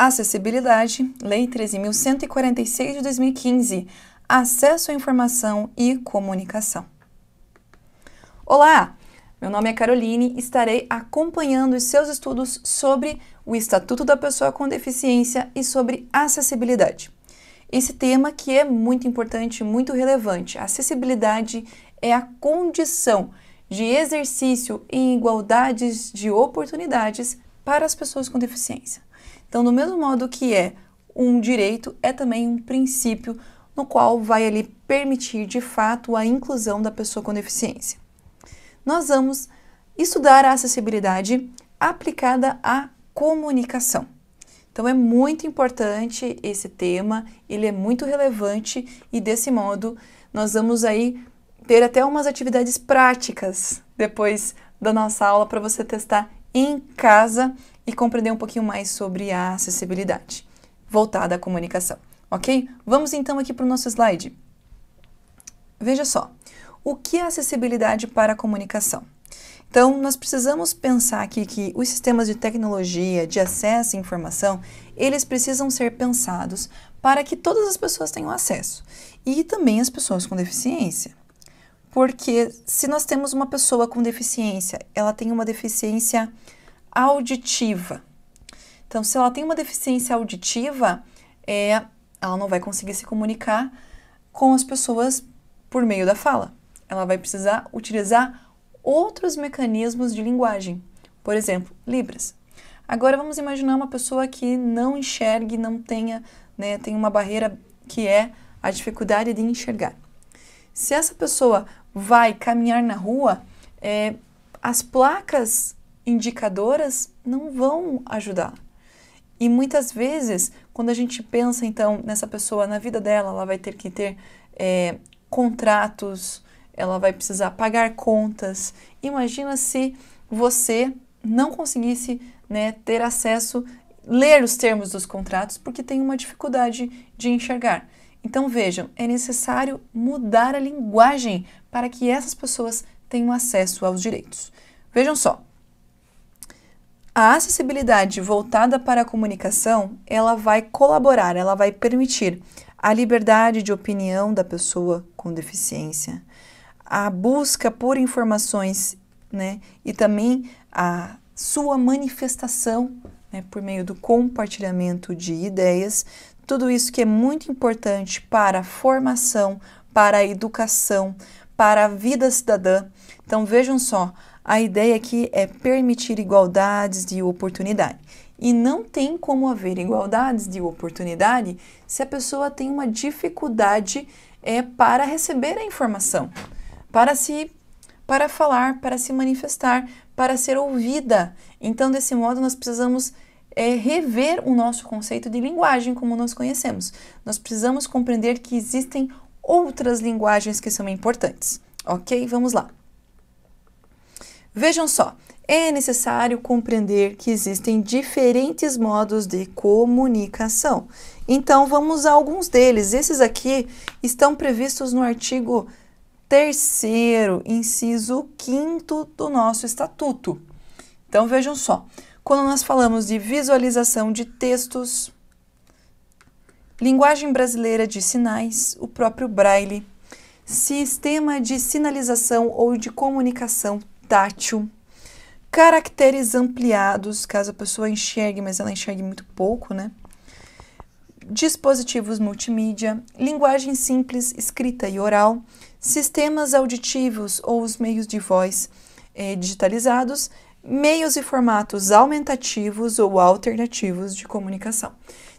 Acessibilidade, Lei 13.146 de 2015, Acesso à Informação e Comunicação. Olá, meu nome é Caroline e estarei acompanhando os seus estudos sobre o Estatuto da Pessoa com Deficiência e sobre acessibilidade. Esse tema que é muito importante, muito relevante. A acessibilidade é a condição de exercício em igualdades de oportunidades para as pessoas com deficiência. Então, do mesmo modo que é um direito, é também um princípio no qual vai ali permitir de fato a inclusão da pessoa com deficiência. Nós vamos estudar a acessibilidade aplicada à comunicação. Então é muito importante esse tema, ele é muito relevante e desse modo nós vamos aí ter até umas atividades práticas depois da nossa aula para você testar em casa e compreender um pouquinho mais sobre a acessibilidade voltada à comunicação, ok? Vamos então aqui para o nosso slide. Veja só, o que é acessibilidade para a comunicação? Então, nós precisamos pensar aqui que os sistemas de tecnologia, de acesso à informação, eles precisam ser pensados para que todas as pessoas tenham acesso e também as pessoas com deficiência. Porque se nós temos uma pessoa com deficiência, ela tem uma deficiência auditiva. Então, se ela tem uma deficiência auditiva, é, ela não vai conseguir se comunicar com as pessoas por meio da fala. Ela vai precisar utilizar outros mecanismos de linguagem, por exemplo, Libras. Agora vamos imaginar uma pessoa que não enxergue, não tenha, né, tem uma barreira que é a dificuldade de enxergar. Se essa pessoa vai caminhar na rua, é, as placas indicadoras não vão ajudar. E muitas vezes, quando a gente pensa então nessa pessoa, na vida dela, ela vai ter que ter é, contratos, ela vai precisar pagar contas. Imagina se você não conseguisse né, ter acesso, ler os termos dos contratos, porque tem uma dificuldade de enxergar. Então vejam, é necessário mudar a linguagem para que essas pessoas tenham acesso aos direitos. Vejam só, a acessibilidade voltada para a comunicação, ela vai colaborar, ela vai permitir a liberdade de opinião da pessoa com deficiência, a busca por informações, né, e também a sua manifestação, né, por meio do compartilhamento de ideias, tudo isso que é muito importante para a formação, para a educação, para a vida cidadã. Então vejam só, a ideia aqui é permitir igualdades de oportunidade. E não tem como haver igualdades de oportunidade se a pessoa tem uma dificuldade é, para receber a informação, para se para falar, para se manifestar, para ser ouvida. Então, desse modo, nós precisamos é, rever o nosso conceito de linguagem como nós conhecemos. Nós precisamos compreender que existem outras linguagens que são importantes. Ok? Vamos lá. Vejam só, é necessário compreender que existem diferentes modos de comunicação. Então, vamos a alguns deles. Esses aqui estão previstos no artigo 3, inciso 5 do nosso estatuto. Então, vejam só, quando nós falamos de visualização de textos, linguagem brasileira de sinais, o próprio braille, sistema de sinalização ou de comunicação tátil, caracteres ampliados, caso a pessoa enxergue, mas ela enxergue muito pouco, né? Dispositivos multimídia, linguagem simples, escrita e oral, sistemas auditivos ou os meios de voz eh, digitalizados, meios e formatos aumentativos ou alternativos de comunicação.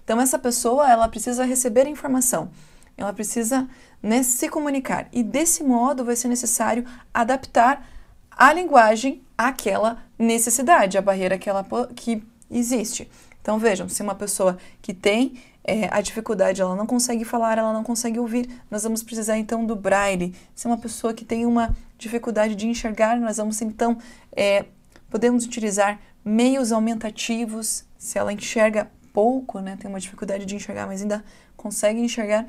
Então, essa pessoa ela precisa receber informação, ela precisa né, se comunicar e desse modo vai ser necessário adaptar a linguagem àquela necessidade, a barreira que, ela, que existe. Então vejam, se uma pessoa que tem é, a dificuldade, ela não consegue falar, ela não consegue ouvir, nós vamos precisar então do braille. Se uma pessoa que tem uma dificuldade de enxergar, nós vamos então é, podemos utilizar meios aumentativos. Se ela enxerga pouco, né, tem uma dificuldade de enxergar, mas ainda consegue enxergar,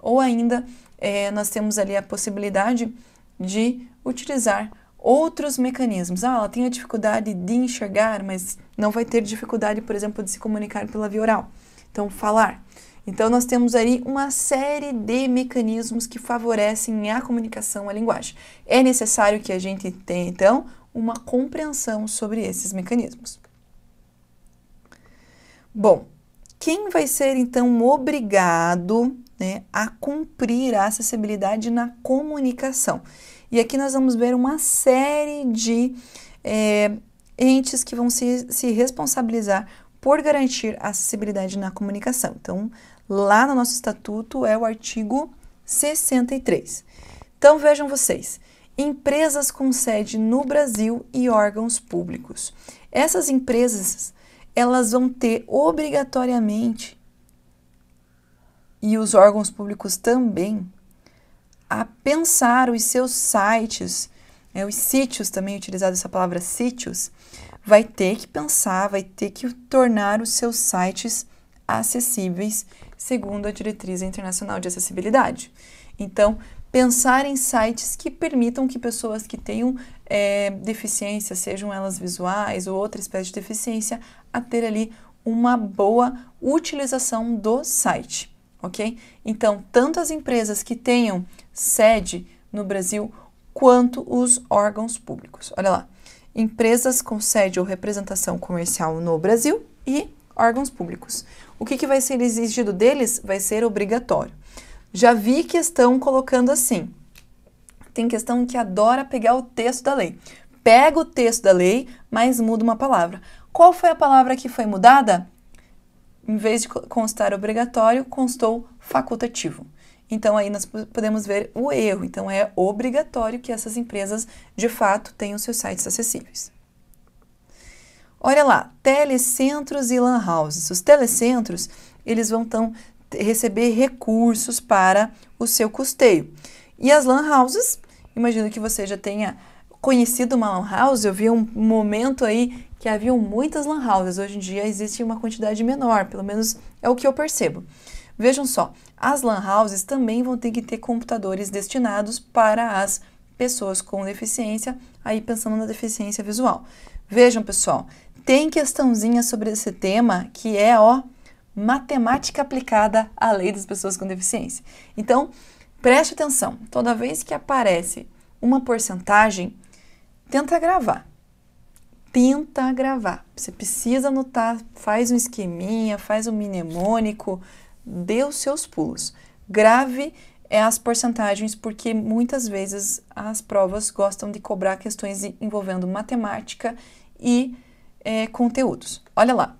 ou ainda é, nós temos ali a possibilidade de utilizar outros mecanismos. Ah, ela tem a dificuldade de enxergar, mas não vai ter dificuldade, por exemplo, de se comunicar pela via oral. Então, falar. Então, nós temos aí uma série de mecanismos que favorecem a comunicação, a linguagem. É necessário que a gente tenha, então, uma compreensão sobre esses mecanismos. Bom, quem vai ser, então, obrigado né, a cumprir a acessibilidade na comunicação? E aqui nós vamos ver uma série de é, entes que vão se, se responsabilizar por garantir a acessibilidade na comunicação. Então, lá no nosso estatuto é o artigo 63. Então, vejam vocês: empresas com sede no Brasil e órgãos públicos. Essas empresas, elas vão ter obrigatoriamente e os órgãos públicos também a pensar os seus sites, né, os sítios também utilizado essa palavra sítios, vai ter que pensar, vai ter que tornar os seus sites acessíveis segundo a diretriz internacional de acessibilidade. Então, pensar em sites que permitam que pessoas que tenham é, deficiência, sejam elas visuais ou outra espécie de deficiência, a ter ali uma boa utilização do site ok? Então, tanto as empresas que tenham sede no Brasil quanto os órgãos públicos. Olha lá, empresas com sede ou representação comercial no Brasil e órgãos públicos. O que, que vai ser exigido deles? Vai ser obrigatório. Já vi questão colocando assim. Tem questão que adora pegar o texto da lei. Pega o texto da lei, mas muda uma palavra. Qual foi a palavra que foi mudada? em vez de constar obrigatório, constou facultativo. Então aí nós podemos ver o erro. Então é obrigatório que essas empresas de fato tenham seus sites acessíveis. Olha lá, telecentros e lan houses. Os telecentros, eles vão então receber recursos para o seu custeio. E as lan houses, imagino que você já tenha conhecido uma lan house, eu vi um momento aí que haviam muitas lan houses. Hoje em dia existe uma quantidade menor, pelo menos é o que eu percebo. Vejam só, as lan houses também vão ter que ter computadores destinados para as pessoas com deficiência, aí pensando na deficiência visual. Vejam, pessoal, tem questãozinha sobre esse tema que é, ó, matemática aplicada à lei das pessoas com deficiência. Então, preste atenção, toda vez que aparece uma porcentagem, tenta gravar tenta gravar. Você precisa anotar, faz um esqueminha, faz um mnemônico, dê os seus pulos. Grave é as porcentagens, porque muitas vezes as provas gostam de cobrar questões envolvendo matemática e é, conteúdos. Olha lá.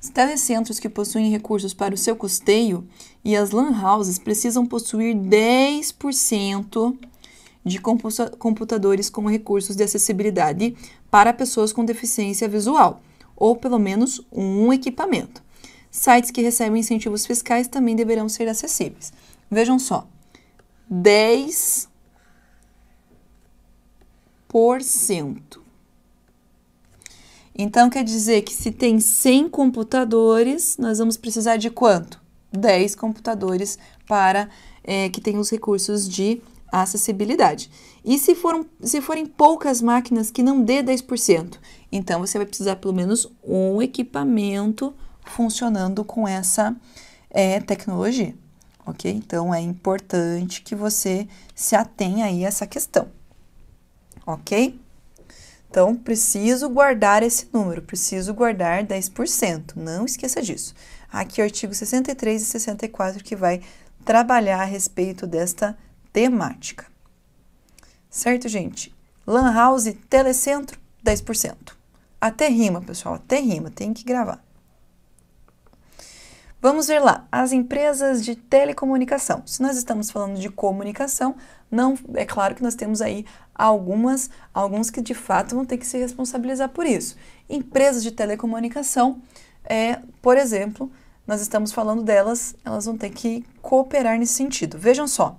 Os telecentros que possuem recursos para o seu custeio e as lan houses precisam possuir 10% de computadores com recursos de acessibilidade para pessoas com deficiência visual, ou pelo menos um equipamento. Sites que recebem incentivos fiscais também deverão ser acessíveis. Vejam só, 10%. Então, quer dizer que se tem 100 computadores, nós vamos precisar de quanto? 10 computadores para é, que tenham os recursos de acessibilidade. E se, for, se forem poucas máquinas que não dê 10%, então você vai precisar pelo menos um equipamento funcionando com essa é, tecnologia, ok? Então é importante que você se atenha aí a essa questão, ok? Então preciso guardar esse número, preciso guardar 10%, não esqueça disso. Aqui artigo 63 e 64 que vai trabalhar a respeito desta temática. Certo, gente? Lan House, Telecentro, 10%. Até rima, pessoal, até rima, tem que gravar. Vamos ver lá, as empresas de telecomunicação. Se nós estamos falando de comunicação, não é claro que nós temos aí algumas, alguns que de fato vão ter que se responsabilizar por isso. Empresas de telecomunicação, é, por exemplo, nós estamos falando delas, elas vão ter que cooperar nesse sentido. Vejam só,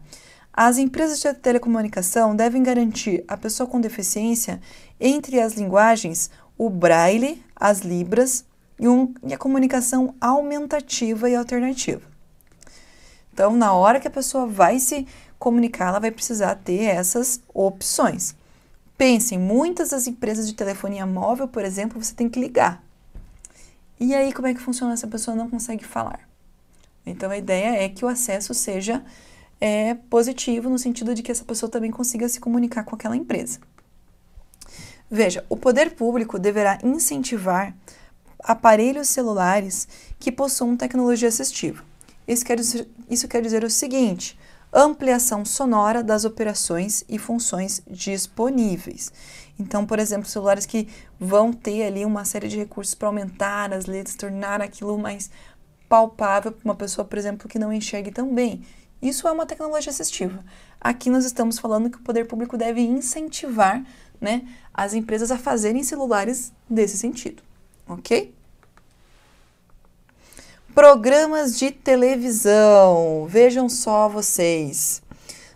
as empresas de telecomunicação devem garantir à pessoa com deficiência entre as linguagens o braille, as libras e, um, e a comunicação aumentativa e alternativa. Então, na hora que a pessoa vai se comunicar, ela vai precisar ter essas opções. Pensem, muitas das empresas de telefonia móvel, por exemplo, você tem que ligar. E aí, como é que funciona se a pessoa não consegue falar? Então, a ideia é que o acesso seja é, positivo, no sentido de que essa pessoa também consiga se comunicar com aquela empresa. Veja, o poder público deverá incentivar aparelhos celulares que possuam tecnologia assistiva. Isso quer, dizer, isso quer dizer o seguinte: ampliação sonora das operações e funções disponíveis. Então, por exemplo, celulares que vão ter ali uma série de recursos para aumentar as letras, tornar aquilo mais palpável para uma pessoa, por exemplo, que não enxergue tão bem. Isso é uma tecnologia assistiva. Aqui nós estamos falando que o poder público deve incentivar né, as empresas a fazerem celulares desse sentido, ok? Programas de televisão. Vejam só vocês.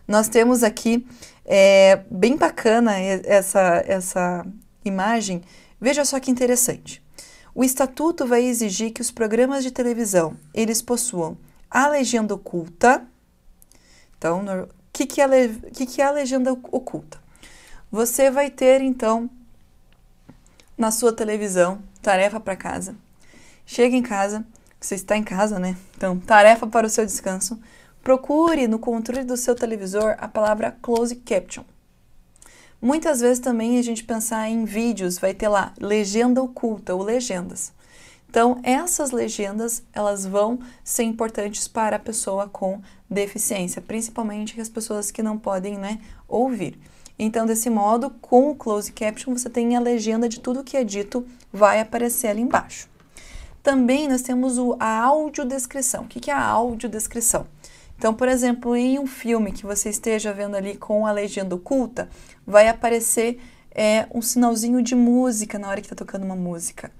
Nós temos aqui, é, bem bacana essa, essa imagem. Veja só que interessante. O estatuto vai exigir que os programas de televisão eles possuam a legenda oculta. Então, o que, que, que, que é a legenda oculta? Você vai ter então na sua televisão tarefa para casa. Chega em casa, você está em casa, né? Então, tarefa para o seu descanso. Procure no controle do seu televisor a palavra close caption. Muitas vezes também a gente pensar em vídeos, vai ter lá legenda oculta ou legendas. Então, essas legendas, elas vão ser importantes para a pessoa com deficiência, principalmente as pessoas que não podem, né, ouvir. Então, desse modo, com o close caption, você tem a legenda de tudo que é dito, vai aparecer ali embaixo. Também nós temos o, a audiodescrição. O que, que é a audiodescrição? Então, por exemplo, em um filme que você esteja vendo ali com a legenda oculta, vai aparecer é, um sinalzinho de música na hora que está tocando uma música.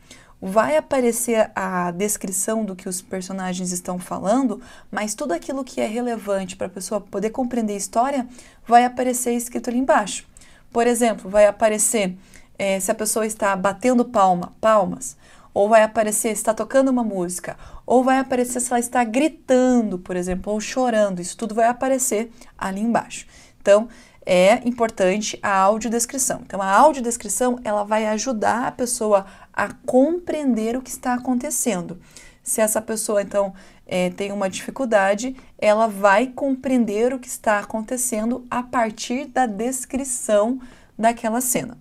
Vai aparecer a descrição do que os personagens estão falando, mas tudo aquilo que é relevante para a pessoa poder compreender a história vai aparecer escrito ali embaixo. Por exemplo, vai aparecer é, se a pessoa está batendo palma, palmas, ou vai aparecer se está tocando uma música, ou vai aparecer se ela está gritando, por exemplo, ou chorando. Isso tudo vai aparecer ali embaixo. Então, é importante a audiodescrição. Então, a audiodescrição ela vai ajudar a pessoa a compreender o que está acontecendo. Se essa pessoa, então, é, tem uma dificuldade, ela vai compreender o que está acontecendo a partir da descrição daquela cena.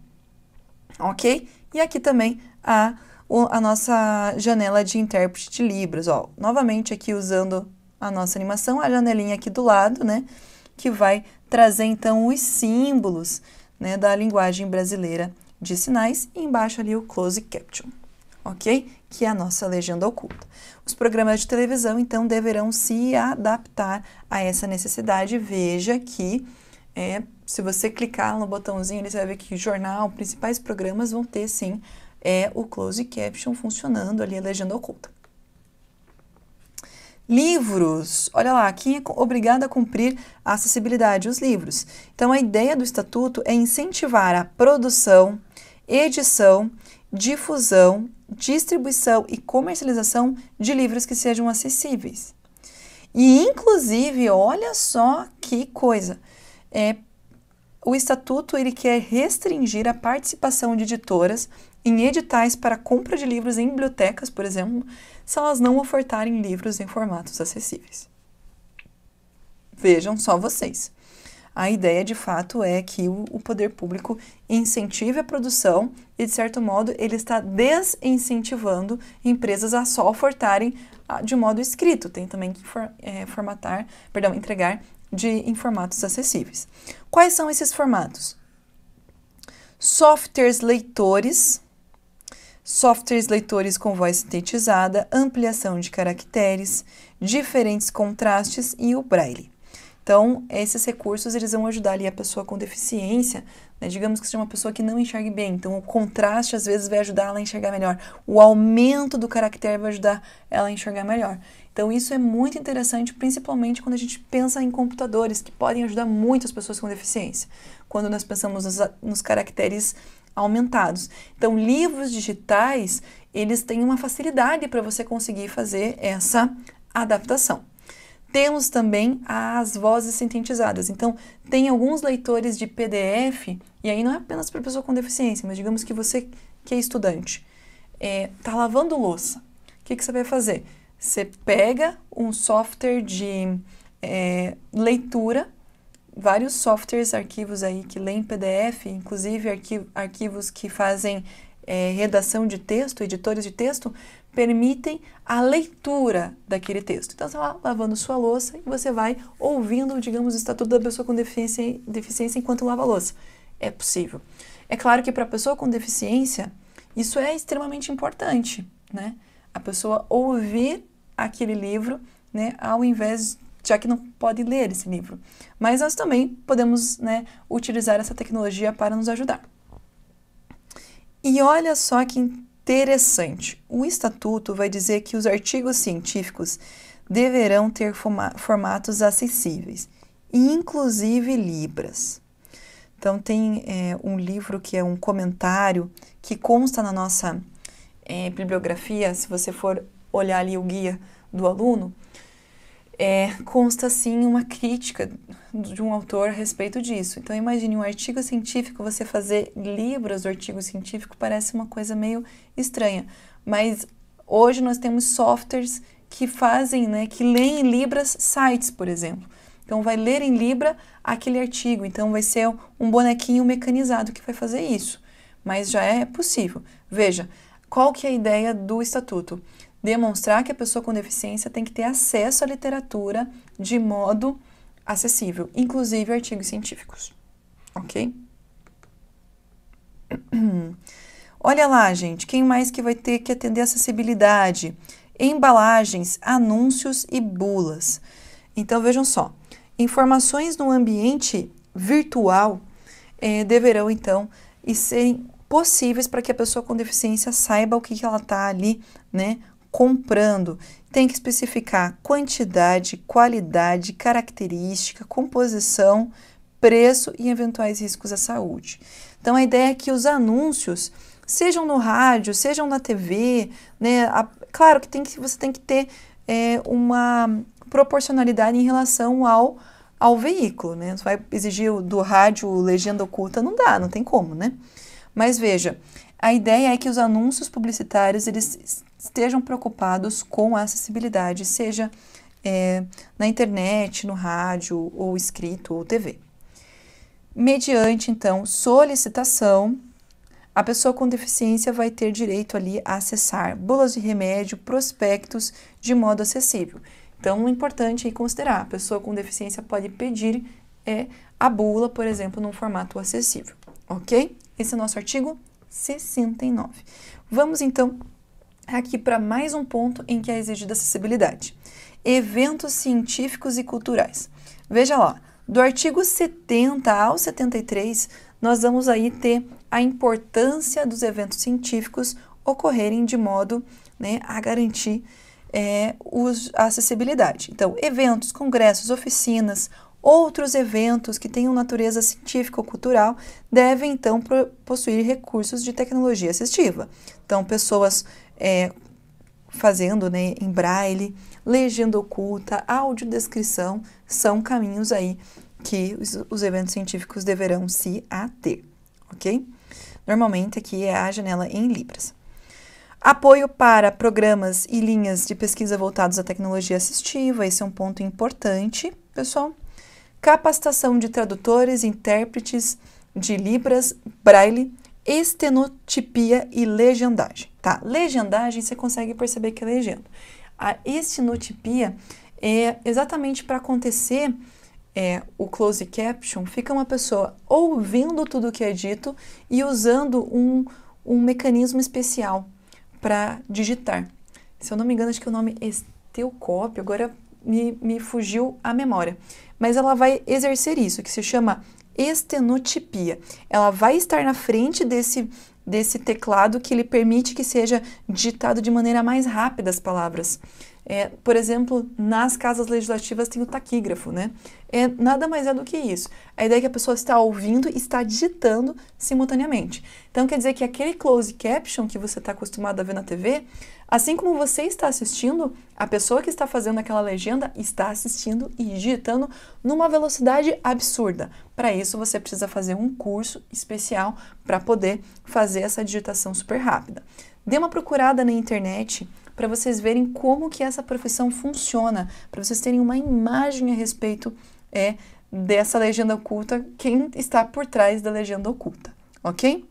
Ok? E aqui também a a nossa janela de intérprete de Libras. Ó, novamente aqui usando a nossa animação, a janelinha aqui do lado, né? Que vai trazer então os símbolos né, da linguagem brasileira de sinais e embaixo ali o close caption, ok? Que é a nossa legenda oculta. Os programas de televisão então deverão se adaptar a essa necessidade. Veja que é, se você clicar no botãozinho, você vai ver que jornal, principais programas vão ter sim é o close caption funcionando ali, a legenda oculta. Livros, olha lá, quem é obrigado a cumprir a acessibilidade? Os livros. Então, a ideia do estatuto é incentivar a produção, edição, difusão, distribuição e comercialização de livros que sejam acessíveis. E, inclusive, olha só que coisa, é, o estatuto ele quer restringir a participação de editoras em editais para compra de livros em bibliotecas, por exemplo, se elas não ofertarem livros em formatos acessíveis. Vejam só vocês. A ideia, de fato, é que o, poder público incentive a produção e, de certo modo, ele está desincentivando empresas a só ofertarem ah, de modo escrito. Tem também que é, formatar, perdão, entregar de, em formatos acessíveis. Quais são esses formatos? Softwares leitores, softwares leitores com voz sintetizada, ampliação de caracteres, diferentes contrastes e o braille. Então, esses recursos eles vão ajudar ali a pessoa com deficiência, né? digamos que seja uma pessoa que não enxergue bem. Então, o contraste às vezes vai ajudar ela a enxergar melhor. O aumento do caractere vai ajudar ela a enxergar melhor. Então, isso é muito interessante, principalmente quando a gente pensa em computadores, que podem ajudar muito as pessoas com deficiência. Quando nós pensamos nos, nos caracteres aumentados. Então, livros digitais, eles têm uma facilidade para você conseguir fazer essa adaptação. Temos também as vozes sintetizadas. Então, tem alguns leitores de PDF, e aí não é apenas para pessoa com deficiência, mas digamos que você que é estudante, está é, tá lavando louça. O que, que você vai fazer? Você pega um software de é, leitura, vários softwares, arquivos aí que leem PDF, inclusive arquivos que fazem é, redação de texto, editores de texto, permitem a leitura daquele texto. Então, você vai lavando sua louça e você vai ouvindo, digamos, o estatuto da pessoa com deficiência, deficiência enquanto lava a louça. É possível. É claro que para a pessoa com deficiência, isso é extremamente importante, né? A pessoa ouvir aquele livro, né, ao invés já que não pode ler esse livro. Mas nós também podemos, né, utilizar essa tecnologia para nos ajudar. E olha só que interessante. O estatuto vai dizer que os artigos científicos deverão ter formatos acessíveis, inclusive libras. Então tem é, um livro que é um comentário que consta na nossa é, bibliografia, se você for olhar ali o guia do aluno, é, consta sim uma crítica de um autor a respeito disso. Então imagine um artigo científico, você fazer libras do artigo científico parece uma coisa meio estranha, mas hoje nós temos softwares que fazem, né, que leem libras sites, por exemplo. Então vai ler em libra aquele artigo, então vai ser um bonequinho mecanizado que vai fazer isso, mas já é possível. Veja, qual que é a ideia do estatuto? Demonstrar que a pessoa com deficiência tem que ter acesso à literatura de modo acessível, inclusive artigos científicos. Ok? Olha lá, gente, quem mais que vai ter que atender acessibilidade? Embalagens, anúncios e bulas. Então vejam só, informações no ambiente virtual eh, deverão então e serem possíveis para que a pessoa com deficiência saiba o que, que ela está ali, né, comprando, tem que especificar quantidade, qualidade, característica, composição, preço e eventuais riscos à saúde. Então a ideia é que os anúncios, sejam no rádio, sejam na TV, né? A, claro que, tem que você tem que ter é, uma proporcionalidade em relação ao, ao veículo, né? Você vai exigir do rádio legenda oculta, não dá, não tem como, né? Mas veja, a ideia é que os anúncios publicitários eles estejam preocupados com a acessibilidade, seja é, na internet, no rádio, ou escrito, ou TV. Mediante, então, solicitação, a pessoa com deficiência vai ter direito ali a acessar bulas de remédio, prospectos de modo acessível. Então, o importante é considerar, a pessoa com deficiência pode pedir é, a bula, por exemplo, num formato acessível, ok? Esse é o nosso artigo 69. Vamos, então, aqui para mais um ponto em que é exigida acessibilidade. Eventos científicos e culturais. Veja lá, do artigo 70 ao 73, nós vamos aí ter a importância dos eventos científicos ocorrerem de modo né, a garantir é, os, a acessibilidade. Então, eventos, congressos, oficinas, outros eventos que tenham natureza científica ou cultural devem então possuir recursos de tecnologia assistiva. Então, pessoas é, fazendo né, em braille, legenda oculta, audiodescrição, são caminhos aí que os, os eventos científicos deverão se ater, ok? Normalmente aqui é a janela em Libras. Apoio para programas e linhas de pesquisa voltados à tecnologia assistiva, esse é um ponto importante, pessoal. Capacitação de tradutores, intérpretes de Libras, Braille, estenotipia e legendagem. Tá, legendagem você consegue perceber que é legenda. A estenotipia é exatamente para acontecer é, o close caption, fica uma pessoa ouvindo tudo o que é dito e usando um, um mecanismo especial para digitar. Se eu não me engano, acho que o nome é esteucópio, agora me, me fugiu a memória. Mas ela vai exercer isso, que se chama estenotipia. Ela vai estar na frente desse desse teclado que ele permite que seja digitado de maneira mais rápida as palavras. É, por exemplo, nas casas legislativas tem o taquígrafo, né? É, nada mais é do que isso. A ideia é que a pessoa está ouvindo e está digitando simultaneamente. Então, quer dizer que aquele close caption que você está acostumado a ver na TV, assim como você está assistindo, a pessoa que está fazendo aquela legenda está assistindo e digitando numa velocidade absurda. Para isso, você precisa fazer um curso especial para poder fazer essa digitação super rápida. Dê uma procurada na internet para vocês verem como que essa profissão funciona, para vocês terem uma imagem a respeito é dessa legenda oculta, quem está por trás da legenda oculta, ok?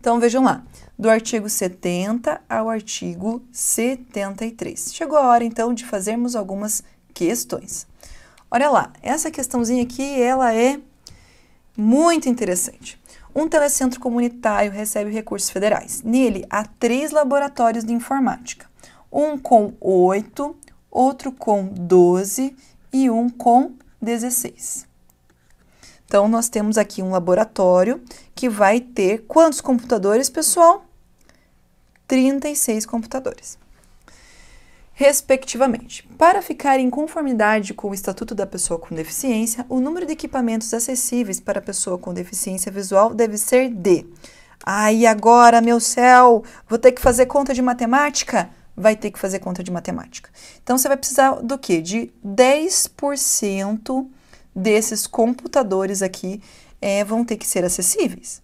Então vejam lá, do artigo 70 ao artigo 73. Chegou a hora então de fazermos algumas questões. Olha lá, essa questãozinha aqui, ela é muito interessante. Um telecentro comunitário recebe recursos federais. Nele há três laboratórios de informática: um com 8, outro com 12 e um com 16. Então, nós temos aqui um laboratório que vai ter quantos computadores, pessoal? 36 computadores respectivamente. Para ficar em conformidade com o Estatuto da Pessoa com Deficiência, o número de equipamentos acessíveis para a pessoa com deficiência visual deve ser de. Ai, agora, meu céu, vou ter que fazer conta de matemática? Vai ter que fazer conta de matemática. Então, você vai precisar do quê? De 10% desses computadores aqui é, vão ter que ser acessíveis.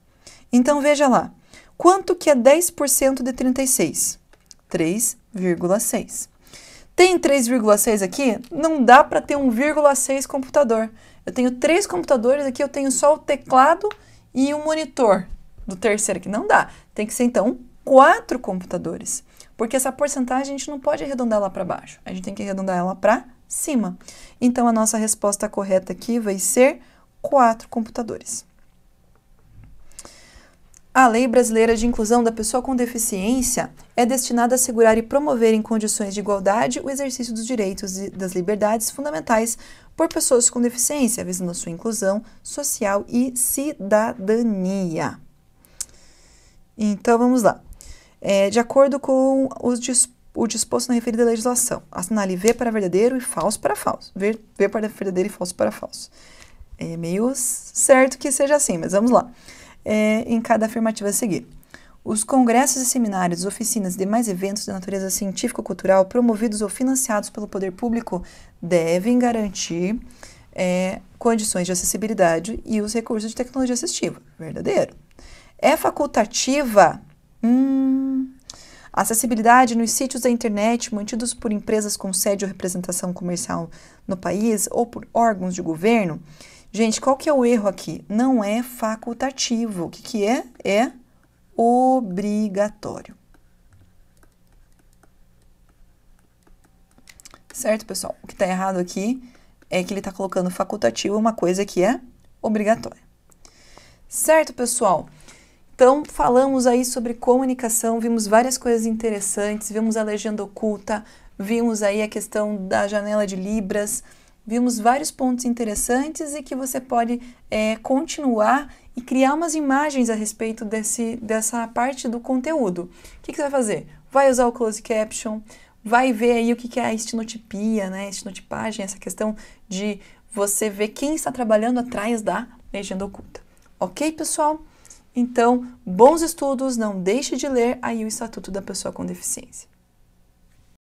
Então, veja lá. Quanto que é 10% de 36? 3,6. Tem 3,6 aqui? Não dá para ter 1,6 computador. Eu tenho três computadores aqui, eu tenho só o teclado e o monitor do terceiro aqui. Não dá. Tem que ser, então, quatro computadores. Porque essa porcentagem a gente não pode arredondar lá para baixo. A gente tem que arredondar ela para cima. Então, a nossa resposta correta aqui vai ser quatro computadores. A Lei Brasileira de Inclusão da Pessoa com Deficiência é destinada a assegurar e promover em condições de igualdade o exercício dos direitos e das liberdades fundamentais por pessoas com deficiência, visando a sua inclusão social e cidadania. Então vamos lá. É, de acordo com os o disposto na referida legislação, assinale V para verdadeiro e falso para falso. V, v para verdadeiro e falso para falso. É meio certo que seja assim, mas vamos lá é, em cada afirmativa a seguir. Os congressos e seminários, oficinas e demais eventos de natureza científico-cultural promovidos ou financiados pelo poder público devem garantir é, condições de acessibilidade e os recursos de tecnologia assistiva. Verdadeiro. É facultativa? Hum, acessibilidade nos sítios da internet mantidos por empresas com sede ou representação comercial no país ou por órgãos de governo Gente, qual que é o erro aqui? Não é facultativo. O que, que é? É obrigatório. Certo, pessoal? O que está errado aqui é que ele está colocando facultativo uma coisa que é obrigatória. Certo, pessoal? Então, falamos aí sobre comunicação, vimos várias coisas interessantes, vimos a legenda oculta, vimos aí a questão da janela de Libras, Vimos vários pontos interessantes e que você pode é, continuar e criar umas imagens a respeito desse, dessa parte do conteúdo. O que, que você vai fazer? Vai usar o close caption, vai ver aí o que, que é a estenotipia, né? Estenotipagem, essa questão de você ver quem está trabalhando atrás da legenda oculta. Ok, pessoal? Então, bons estudos, não deixe de ler aí o Estatuto da Pessoa com Deficiência.